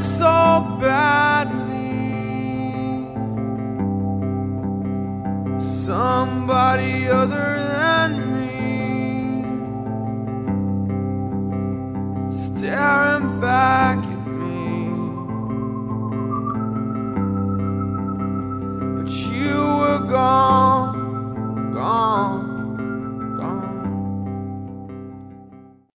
so badly. Somebody other than me staring back at me, but you.